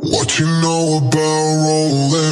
What you know about rolling?